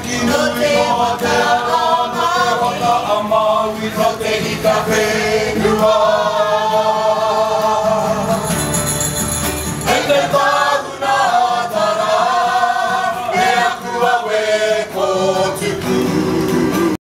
ki nui no a te aroma Ko waka a maui